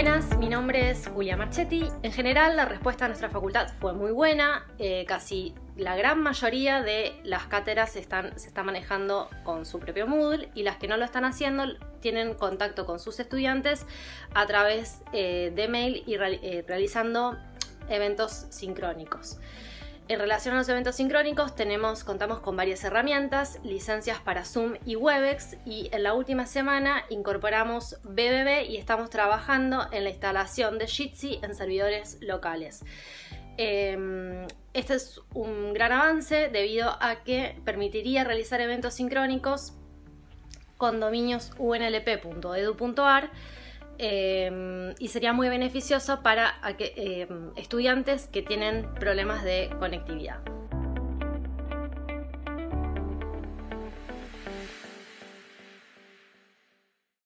Buenas, mi nombre es Julia Marchetti. En general, la respuesta a nuestra facultad fue muy buena. Eh, casi la gran mayoría de las cátedras se están, manejando con su propio Moodle y las que no lo están haciendo tienen contacto con sus estudiantes a través eh, de mail y eh, realizando eventos sincrónicos. En relación a los eventos sincrónicos, contamos con varias herramientas, licencias para Zoom y Webex, y en la última semana incorporamos BBB y estamos trabajando en la instalación de Jitsi en servidores locales. Em, este es un gran avance debido a que permitiría realizar eventos sincrónicos con dominios unlp.edu.ar Em, y sería muy beneficioso para em, estudiantes que tienen problemas de conectividad.